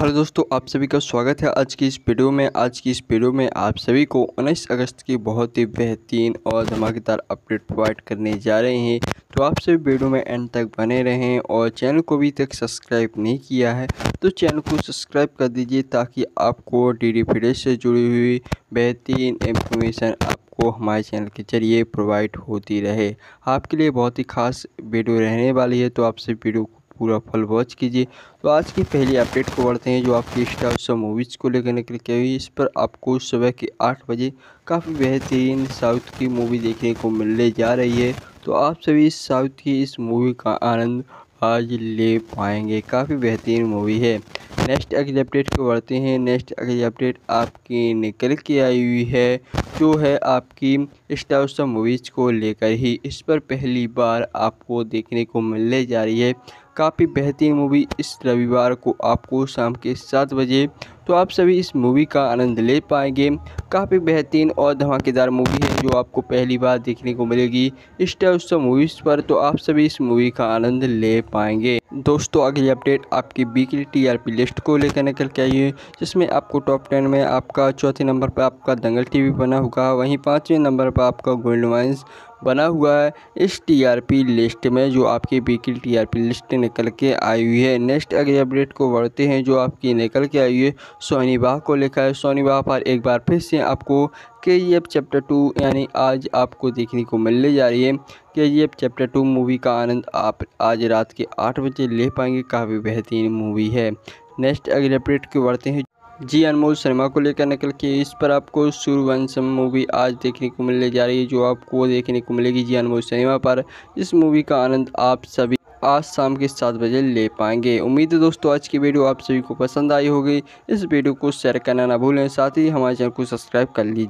Hello दोस्तों, आप सभी का स्वागत है आज की इस वीडियो में। आज की इस वीडियो में आप सभी को 19 अगस्त की बहुत ही बेहतरीन और धमाकेदार अपडेट प्रोवाइड करने जा रहे हैं। तो आप सभी वीडियो में एंड तक बने रहें और चैनल को अभी तक सब्सक्राइब नहीं किया है तो चैनल को सब्सक्राइब कर दीजिए ताकि आपको डी डी से जुड़ी हुई बेहतरीन इन्फॉर्मेशन आपको हमारे चैनल के ज़रिए प्रोवाइड होती रहे। आपके लिए बहुत ही खास वीडियो रहने वाली है तो आपसे वीडियो को पूरा फल वॉच कीजिए। तो आज की पहली अपडेट को बढ़ते हैं जो आपकी स्टार सब मूवीज़ को लेकर निकल के हुई इस पर आपको सुबह के आठ बजे काफ़ी बेहतरीन साउथ की मूवी देखने को मिलने जा रही है। तो आप सभी इस साउथ की इस मूवी का आनंद आज ले पाएँगे। काफ़ी बेहतरीन मूवी है। नेक्स्ट अगली अपडेट को बढ़ते हैं। नेक्स्ट अगली अपडेट आपकी निकल के आई हुई है, जो है आपकी स्टार सब मूवीज़ को लेकर ही। इस पर पहली बार आपको देखने को मिलने जा रही है। काफ़ी बेहतरीन मूवी इस रविवार को आपको शाम के सात बजे तो आप सभी इस मूवी का आनंद ले पाएँगे। काफ़ी बेहतरीन और धमाकेदार मूवी है जो आपको पहली बार देखने को मिलेगी। स्टार उत्सव मूवीज़ पर तो आप सभी इस मूवी का आनंद ले पाएँगे। दोस्तों, अगली अपडेट आपकी वीकली टीआरपी लिस्ट को लेकर निकल के आई है, जिसमें आपको टॉप टेन में आपका चौथे नंबर पर आपका दंगल टीवी बना होगा। वहीं पाँचवें नंबर पर आपका गोल्ड वाइंस बना हुआ है। इस टीआरपी लिस्ट में जो आपकी वीकली टीआरपी लिस्ट निकल के आई हुई है। नेक्स्ट अगले अपडेट को बढ़ते हैं जो आपकी निकल के आई हुई है। सोनी बाह को लिखा है। सोनी बाह पर एक बार फिर से आपको के जी एफ़ चैप्टर टू यानी आज आपको देखने को मिलने जा रही है। K G F chapter two movie का आनंद आप आज रात के आठ बजे ले पाएँगे। काफ़ी बेहतरीन मूवी है। नेक्स्ट अगले अपडेट को बढ़ते हैं। जी अनमोल शर्मा को लेकर निकल के इस पर आपको सूर्यवंशम मूवी आज देखने को मिलने जा रही है, जो आपको देखने को मिलेगी जी अनमोल शर्मा पर। इस मूवी का आनंद आप सभी आज शाम के सात बजे ले पाएँगे। उम्मीद है दोस्तों, आज की वीडियो आप सभी को पसंद आई होगी। इस वीडियो को शेयर करना ना भूलें, साथ ही हमारे चैनल को सब्सक्राइब कर लीजिए।